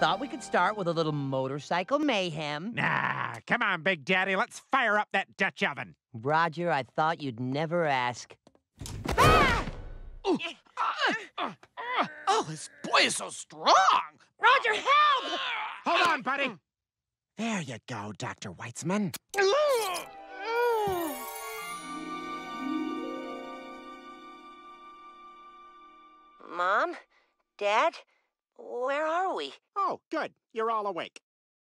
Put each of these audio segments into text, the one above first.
thought we could start with a little motorcycle mayhem. Nah, come on, Big Daddy. Let's fire up that Dutch oven. Roger, I thought you'd never ask. Oh, this boy is so strong. Roger, help! Hold on, buddy. There you go, Dr. Weitzman. Mom? Dad? Where are we? Oh, good. You're all awake.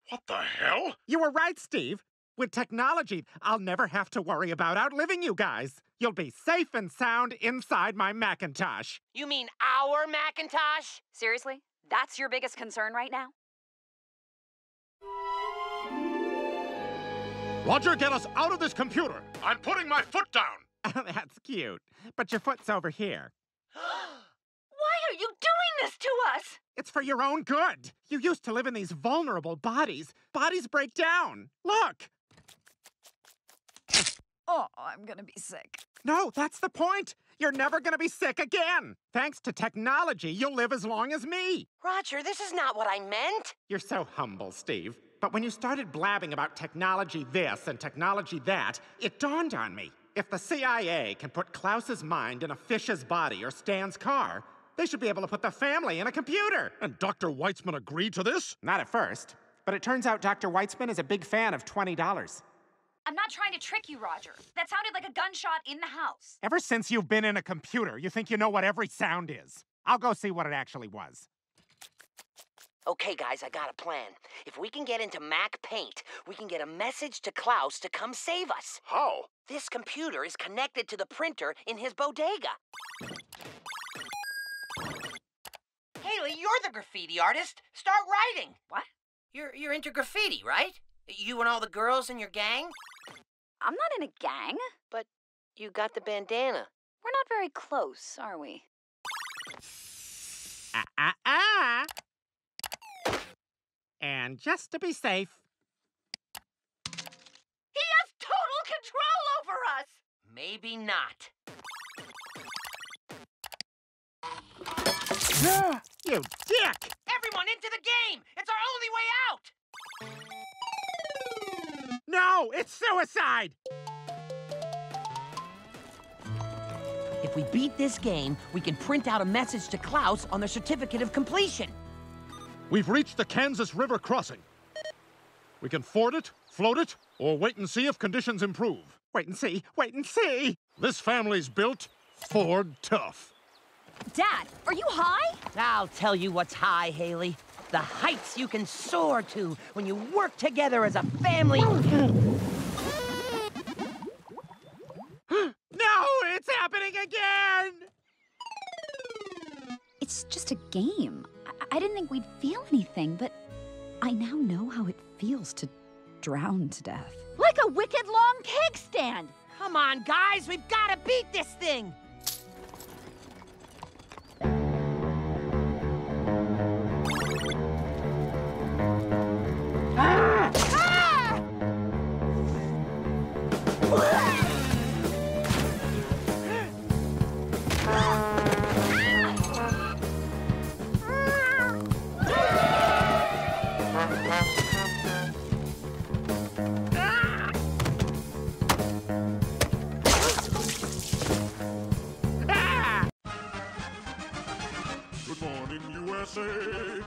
What the hell? You were right, Steve. With technology, I'll never have to worry about outliving you guys. You'll be safe and sound inside my Macintosh. You mean our Macintosh? Seriously? That's your biggest concern right now? Roger, get us out of this computer. I'm putting my foot down. That's cute. But your foot's over here. Why are you doing this to us? It's for your own good. You used to live in these vulnerable bodies. Bodies break down. Look. Oh, I'm gonna be sick. No, that's the point. You're never going to be sick again. Thanks to technology, you'll live as long as me. Roger, this is not what I meant. You're so humble, Steve. But when you started blabbing about technology this and technology that, it dawned on me. If the CIA can put Klaus's mind in a fish's body or Stan's car, they should be able to put the family in a computer. And Dr. Weitzman agreed to this? Not at first, but it turns out Dr. Weitzman is a big fan of $20. I'm not trying to trick you, Roger. That sounded like a gunshot in the house. Ever since you've been in a computer, you think you know what every sound is. I'll go see what it actually was. Okay, guys, I got a plan. If we can get into MacPaint, we can get a message to Klaus to come save us. How? This computer is connected to the printer in his bodega. Haley, you're the graffiti artist. Start writing. What? You're you're into graffiti, right? You and all the girls in your gang? I'm not in a gang. But you got the bandana. We're not very close, are we? Ah, ah, ah. And just to be safe, He has total control over us! Maybe not. you dick! Everyone into the game! It's our only way out! No, it's suicide! If we beat this game, we can print out a message to Klaus on the certificate of completion. We've reached the Kansas River crossing. We can ford it, float it, or wait and see if conditions improve. Wait and see, wait and see! This family's built Ford tough. Dad, are you high? I'll tell you what's high, Haley. The heights you can soar to when you work together as a family. No, it's happening again! It's just a game. I, I didn't think we'd feel anything, but I now know how it feels to drown to death. Like a wicked long keg stand! Come on, guys, we've got to beat this thing.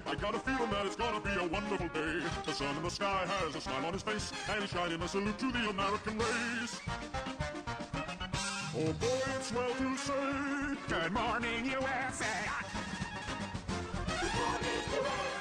I got a feeling it's gonna be a wonderful day. The sun in the sky has a smile on his face, and he's shining a salute to the American race. Oh boy, it's well to say, Good morning, USA. Good morning, USA.